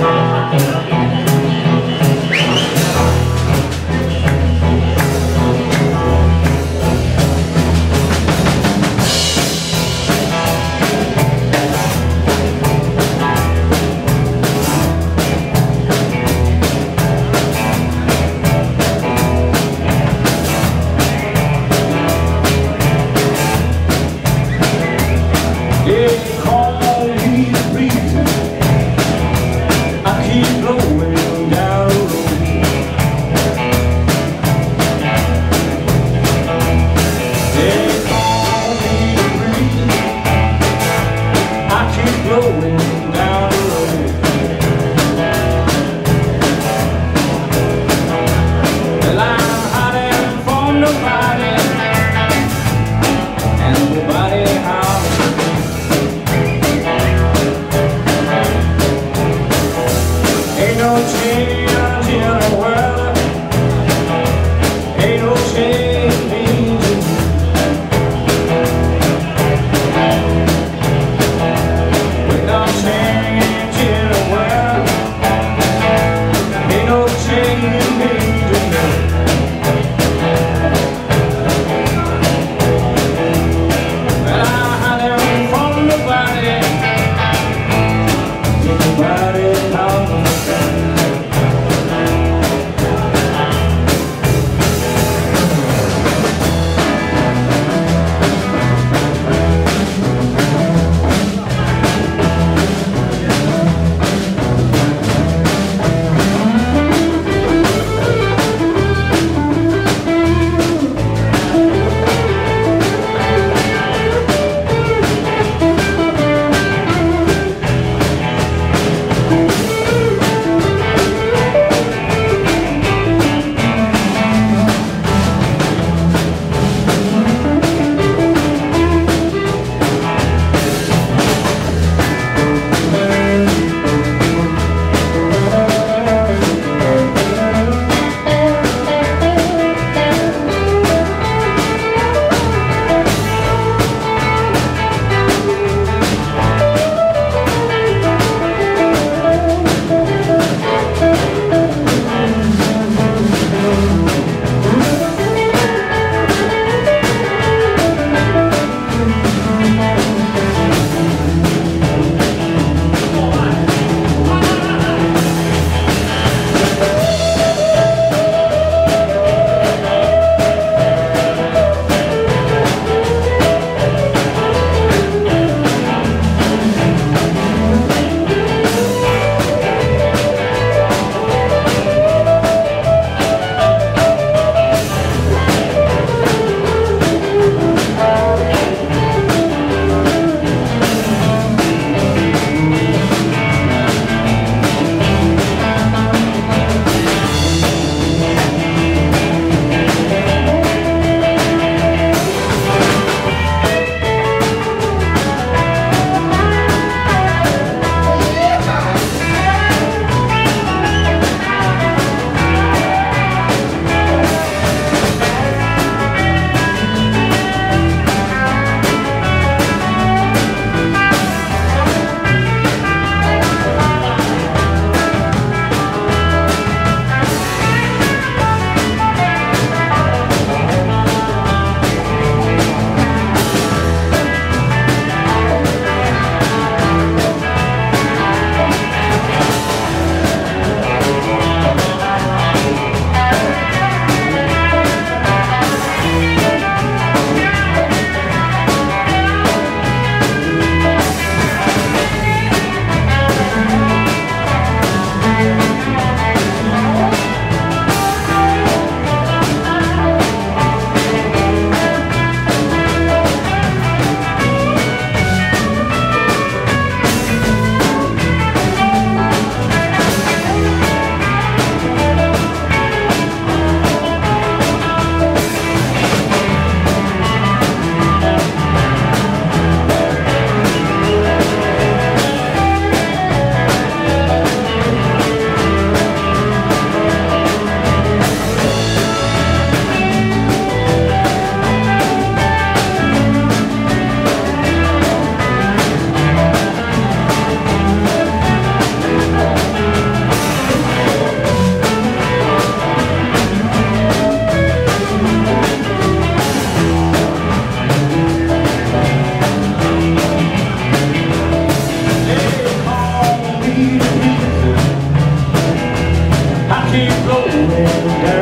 Calls standing